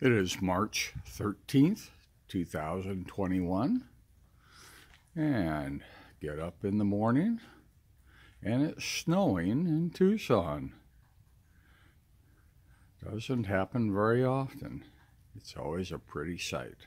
It is March 13th, 2021. And get up in the morning and it's snowing in Tucson. Doesn't happen very often. It's always a pretty sight.